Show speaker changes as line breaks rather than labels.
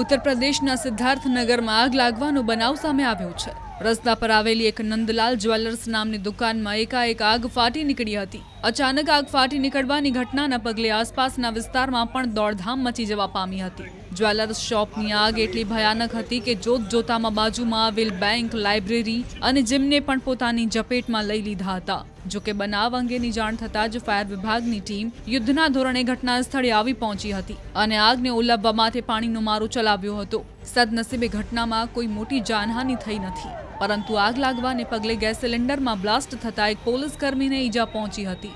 ઉત્તર પ્રદેશના સિદ્ધાર્થનગરમાં આગ લાગવાનો બનાવ સામે આવ્યો છે. રસ્તા પર આવેલી એક નંદલાલ જ્વેલર્સ નામની દુકાનમાં એકાએક આગ ફાટી નીકળી હતી. અચાનક આગ ફાટી નીકળવાની ઘટનાના પગલે આસપાસના વિસ્તારમાં પણ દોડધામ મચી જવા પામી હતી. જ્વેલર્સ શોપની આગ એટલી ભયાનક હતી કે જોત જોતામાં બાજુમાં આવેલ બેંક, લાઇબ્રેરી અને જીમને પણ પોતાની ઝપેટમાં લઈ લીધા હતા. જો કે બનાવ અંગેની જાણ થતાં જ ફાયર વિભાગની ટીમ યુદ્ધના ધોરણે ઘટના સ્થળે આવી પહોંચી હતી અને આગને ઓલવવા માટે પાણીનો મારો ચલાવ્યો હતો. સદનસીબે ઘટનામાં કોઈ મોટી જાનહાનિ થઈ નથી. પરંતુ આગ લાગવાને પગલે ગેસ સિલિન્ડરમાં બ્લાસ્ટ થતા એક પોલીસ કર્મીને ઈજા પહોંચી હતી.